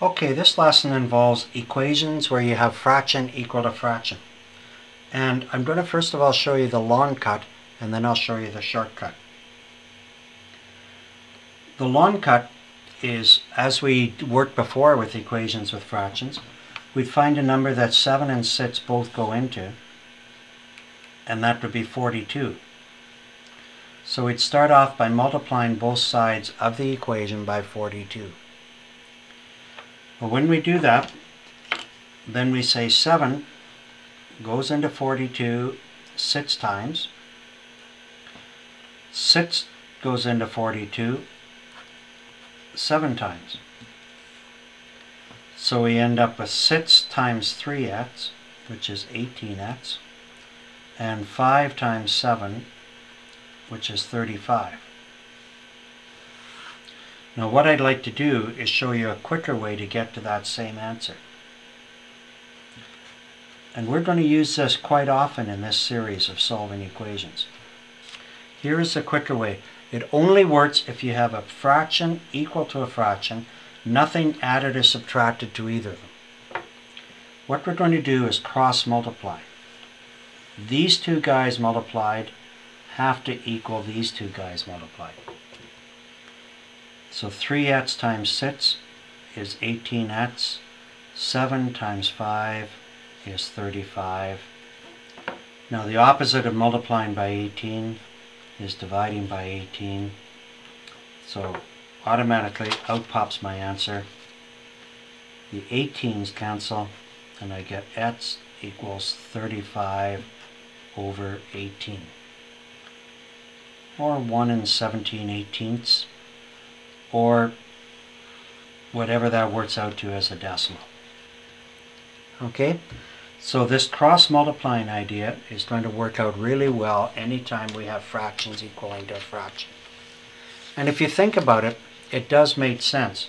Okay, this lesson involves equations where you have fraction equal to fraction. And I'm going to first of all show you the long cut and then I'll show you the shortcut. The long cut is, as we worked before with equations with fractions, we'd find a number that 7 and 6 both go into, and that would be 42. So we'd start off by multiplying both sides of the equation by 42. Well, when we do that, then we say 7 goes into 42 six times. 6 goes into 42 seven times. So we end up with 6 times 3x, which is 18x, and 5 times 7, which is 35. Now what I'd like to do is show you a quicker way to get to that same answer. And we're going to use this quite often in this series of solving equations. Here is a quicker way. It only works if you have a fraction equal to a fraction, nothing added or subtracted to either of them. What we're going to do is cross multiply. These two guys multiplied have to equal these two guys multiplied. So 3x times 6 is 18x. 7 times 5 is 35. Now the opposite of multiplying by 18 is dividing by 18. So automatically out pops my answer. The 18s cancel and I get x equals 35 over 18 or 1 and 17 eighteenths or whatever that works out to as a decimal. Okay, so this cross multiplying idea is going to work out really well anytime we have fractions equaling to a fraction. And if you think about it, it does make sense.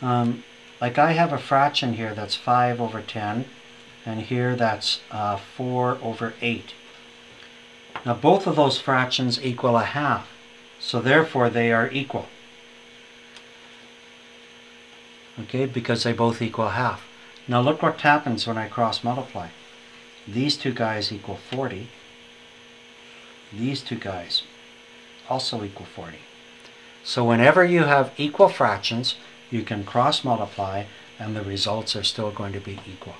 Um, like I have a fraction here that's 5 over 10, and here that's uh, 4 over 8. Now both of those fractions equal a half, so therefore they are equal okay, because they both equal half. Now look what happens when I cross multiply. These two guys equal 40. These two guys also equal 40. So whenever you have equal fractions, you can cross multiply and the results are still going to be equal.